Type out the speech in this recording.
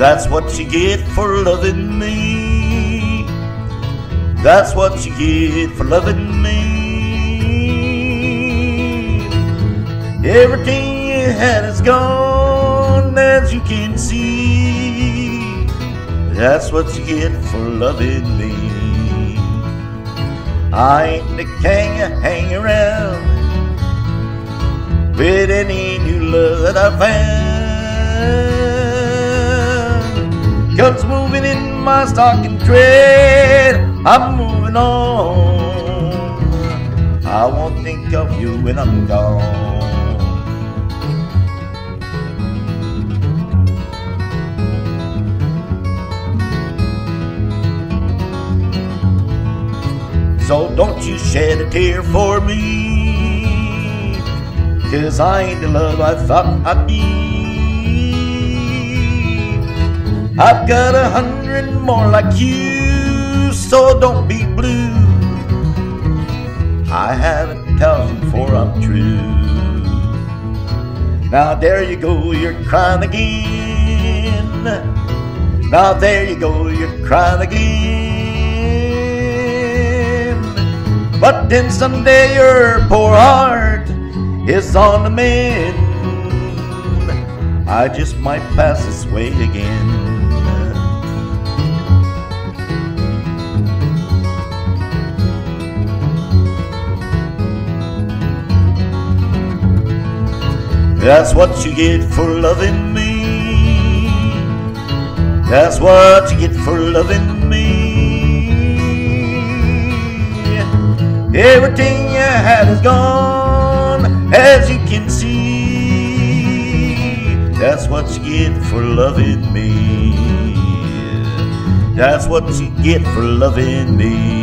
That's what you get for loving me. That's what you get for loving me. Everything you had is gone, as you can see. That's what you get for loving me. I ain't the king you hang around with any new love that I found. Comes moving in my stocking tread, I'm moving on. I won't think of you when I'm gone. So don't you shed a tear for me. Cause I ain't the love I thought I'd be. I've got a hundred more like you, so don't be blue. I have a thousand for I'm true. Now there you go, you're crying again. Now there you go, you're crying again. But then someday your poor heart is on the mend. I just might pass this way again. That's what you get for loving me. That's what you get for loving me. Everything you had is gone, as you can see. That's what you get for loving me. That's what you get for loving me.